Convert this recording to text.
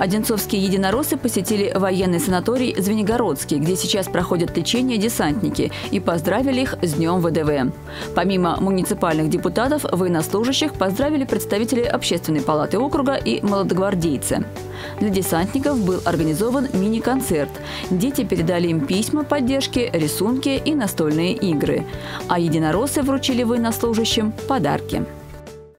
Одинцовские единороссы посетили военный санаторий Звенигородский, где сейчас проходят лечение десантники, и поздравили их с Днем ВДВ. Помимо муниципальных депутатов, военнослужащих поздравили представители Общественной палаты округа и молодогвардейцы. Для десантников был организован мини-концерт. Дети передали им письма поддержки, рисунки и настольные игры. А единороссы вручили военнослужащим подарки.